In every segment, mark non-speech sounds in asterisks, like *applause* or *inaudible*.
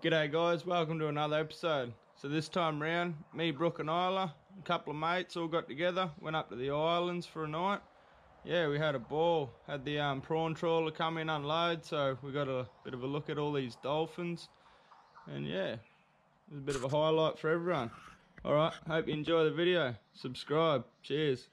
G'day guys, welcome to another episode. So this time round, me, Brooke and Isla, a couple of mates all got together, went up to the islands for a night. Yeah, we had a ball. Had the um, prawn trawler come in unload, so we got a bit of a look at all these dolphins. And yeah, it was a bit of a highlight for everyone. Alright, hope you enjoy the video. Subscribe. Cheers.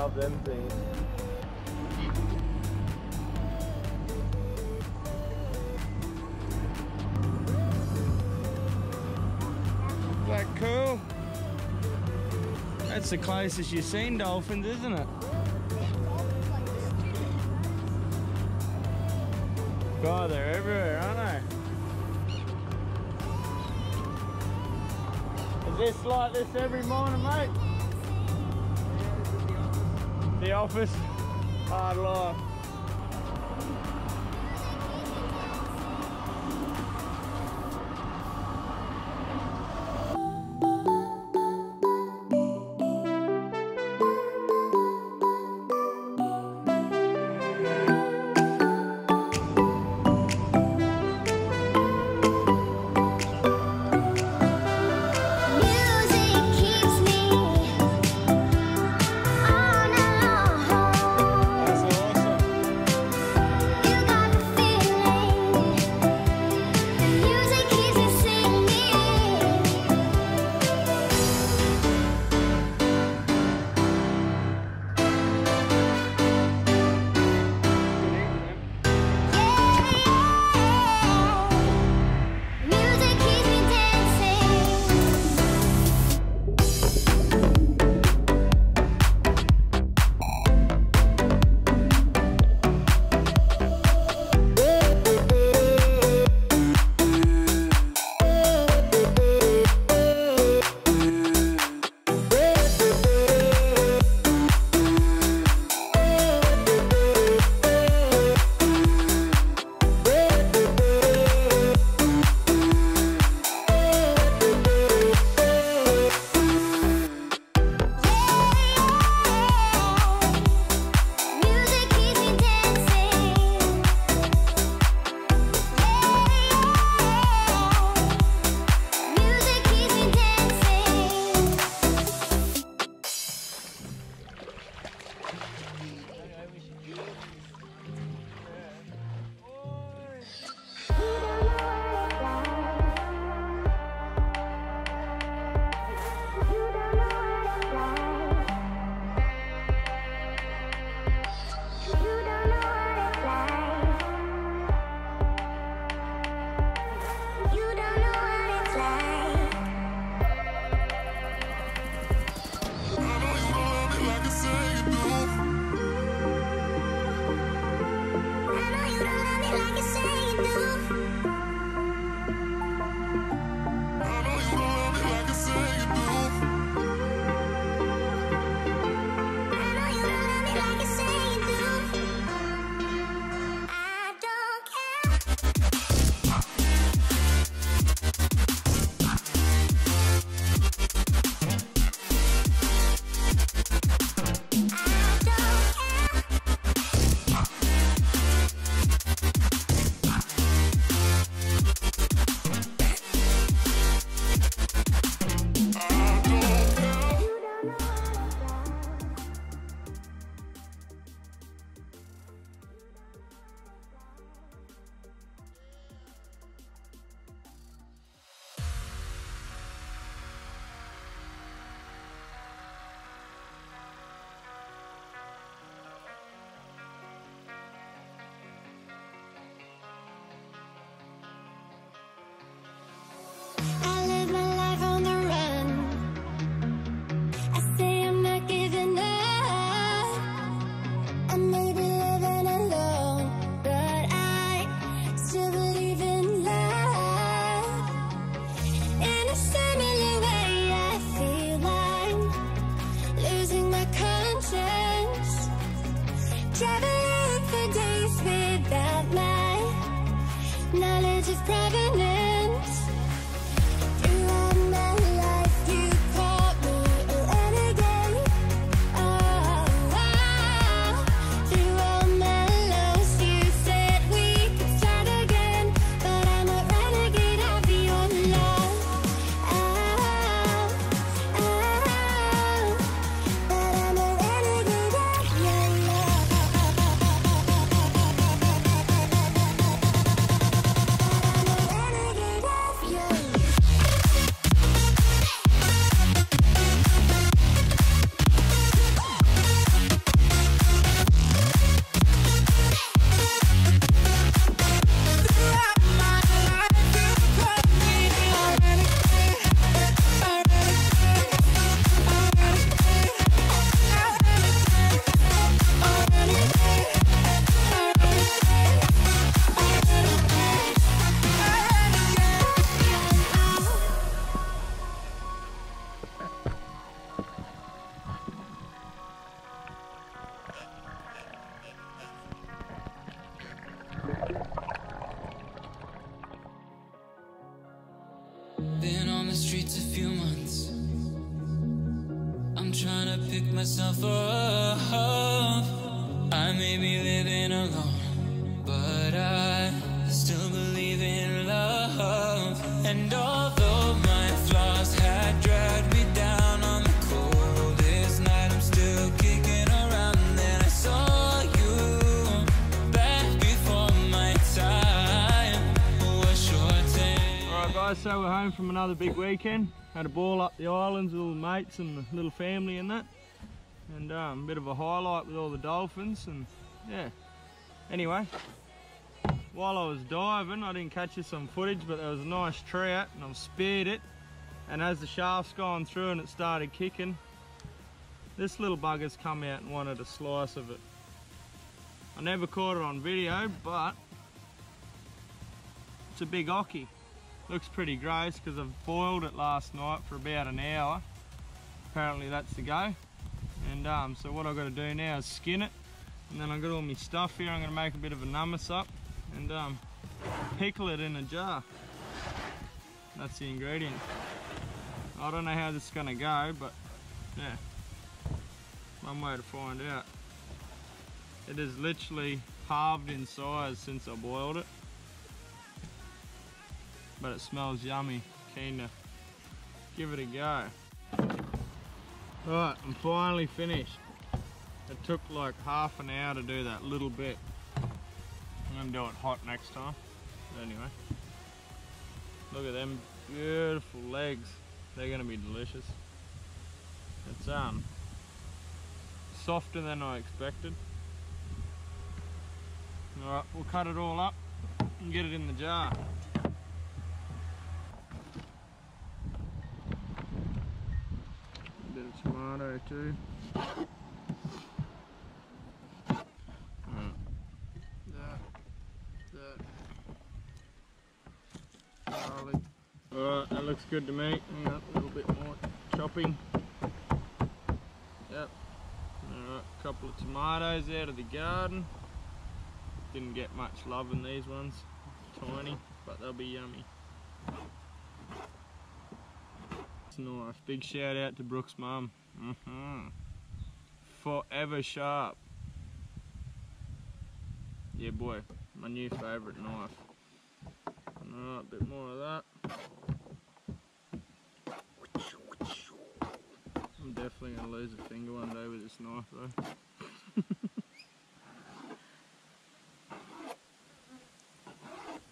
Love them things. Is that cool? That's the closest you've seen dolphins, isn't it? God, they're everywhere, aren't they? Is this like this every morning, mate? The office? Hard life. Guys, so we're home from another big weekend. Had a ball up the islands with all the mates and the little family and that. And um, a bit of a highlight with all the dolphins and yeah. Anyway, while I was diving, I didn't catch this on footage, but there was a nice trout and I've speared it. And as the shaft's gone through and it started kicking, this little bugger's come out and wanted a slice of it. I never caught it on video, but it's a big ockie. Looks pretty gross because I've boiled it last night for about an hour. Apparently that's the go. And um, so what I've got to do now is skin it. And then I've got all my stuff here. I'm going to make a bit of a nummus up and um, pickle it in a jar. That's the ingredient. I don't know how this is going to go, but yeah. One way to find out. It is literally halved in size since I boiled it but it smells yummy. Keen to give it a go. Right, I'm finally finished. It took like half an hour to do that little bit. I'm gonna do it hot next time. But anyway, look at them beautiful legs. They're gonna be delicious. It's um softer than I expected. Alright, we'll cut it all up and get it in the jar. Bit of tomato too. Right. That, that. Garlic. Alright, that looks good to me. Hang on, a little bit more chopping. Yep. Alright, a couple of tomatoes out of the garden. Didn't get much love in these ones. Tiny, but they'll be yummy. It's nice. Big shout out to Brooke's mum. hmm Forever sharp. Yeah, boy, my new favourite knife. Alright, a bit more of that. I'm definitely gonna lose a finger one day with this knife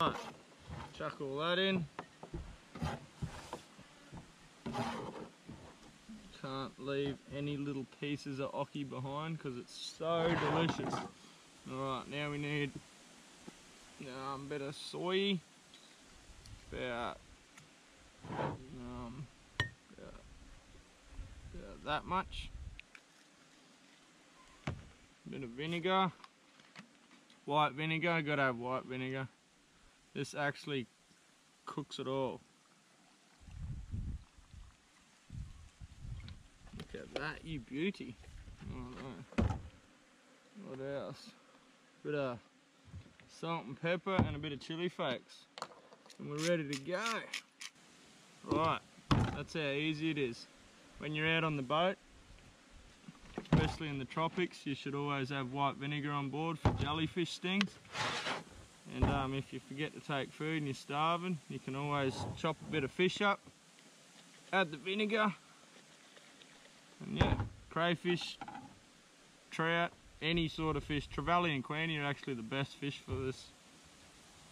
though. *laughs* Chuck all that in. Leave any little pieces of ockie behind because it's so delicious. Alright, now we need um, a bit of soy. About, um, about, about that much. a bit of vinegar. White vinegar, gotta have white vinegar. This actually cooks it all. Look at that, you beauty. Oh. What else? Bit of salt and pepper and a bit of chili flakes. And we're ready to go. Right, that's how easy it is. When you're out on the boat, especially in the tropics, you should always have white vinegar on board for jellyfish stings. And um, if you forget to take food and you're starving, you can always chop a bit of fish up, add the vinegar, and yeah, crayfish, trout, any sort of fish. Trevally and Queenie are actually the best fish for this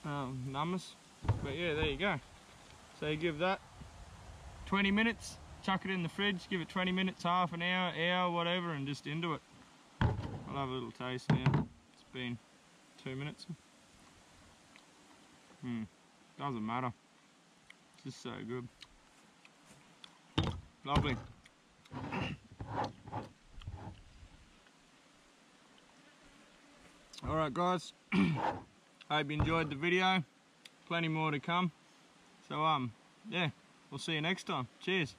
um, nummus. But yeah, there you go. So you give that 20 minutes, chuck it in the fridge, give it 20 minutes, half an hour, hour, whatever, and just into it. I'll have a little taste now. It's been two minutes. Hmm, doesn't matter. It's just so good. Lovely. Alright guys, *clears throat* hope you enjoyed the video. Plenty more to come. So um, yeah, we'll see you next time. Cheers.